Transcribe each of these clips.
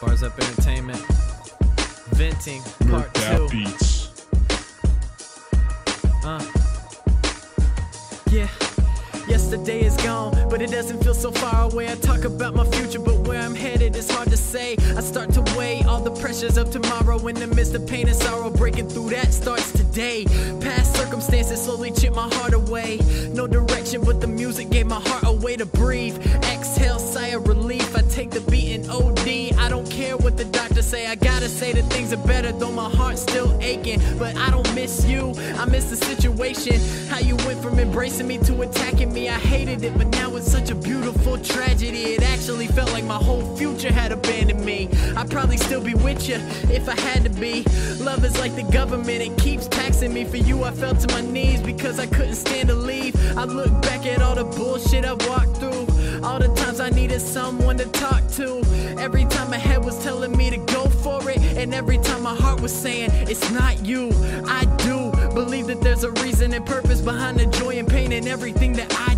Bars Up Entertainment. Venting, part Worked two. beats. Uh. Yeah. Yesterday is gone, but it doesn't feel so far away. I talk about my future, but where I'm headed is hard to say. I start to weigh all the pressures of tomorrow in the midst of pain and sorrow. Breaking through that starts today. Past circumstances gotta say that things are better, though my heart's still aching. But I don't miss you. I miss the situation. How you went from embracing me to attacking me. I hated it, but now it's such a beautiful tragedy. It actually felt like my whole future had abandoned me. I'd probably still be with you if I had to be. Love is like the government, it keeps taxing me. For you, I fell to my knees because I couldn't stand to leave. I look back at all the bullshit I've walked through. All the I needed someone to talk to. Every time my head was telling me to go for it. And every time my heart was saying, it's not you. I do believe that there's a reason and purpose behind the joy and pain and everything that I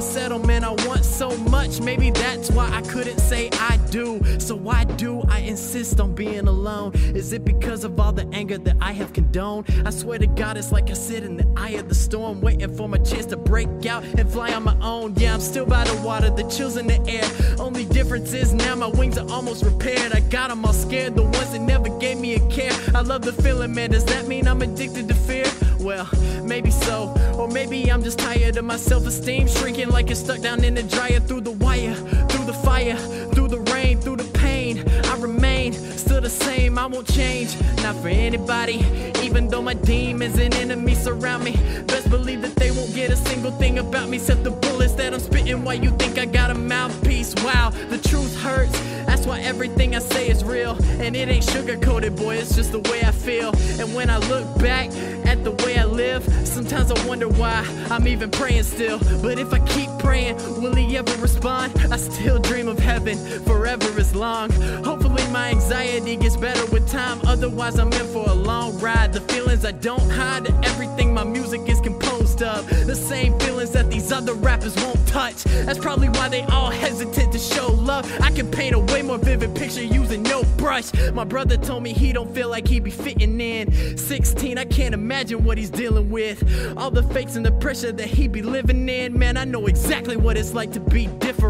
don't ever settle, man. I want so much. Maybe that's why I couldn't say I do. So why do I insist on being alone? Is it because of all the anger that I have condoned? I swear to God, it's like I sit in the eye of the storm, waiting for my chance to break out and fly on my own. Yeah, I'm still by the water, the chills in the air. Only difference is now my wings are almost repaired. I got them all scared, the ones that never gave me a care. I love the feeling, man. Does that mean I'm addicted to fear? Well, maybe so. Or maybe I'm just tired of my self esteem shrinking like it's stuck down in the dryer through the wire, through the fire, through the rain, through the pain. I remain still the same, I won't change. Not for anybody, even though my demons and enemies surround me. Best believe that they won't get a single thing about me except the bullets that I'm spitting Why you think I got a mouthpiece. Wow, the truth hurts. That's why everything I say is real. And it ain't sugar coated, boy, it's just the way I feel. And when I look sometimes I wonder why I'm even praying still. But if I keep praying, will he ever respond? I still dream of heaven, forever is long. Hopefully, my anxiety gets better with time. Otherwise, I'm in for a long ride. The feelings I don't hide, everything my music is composed of. The same feelings that these other rappers won't touch. That's probably why they all hesitant to show love. I can paint a way more vivid picture using My brother told me he don't feel like he be fitting in. 16, I can't imagine what he's dealing with. All the fakes and the pressure that he be living in. Man, I know exactly what it's like to be different.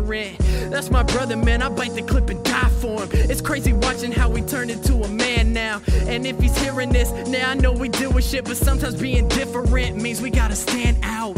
That's my brother, man. I bite the clip and die for him. It's crazy watching how we turned into a man now. And if he's hearing this, now I know we deal with shit, but sometimes being different means we gotta stand out.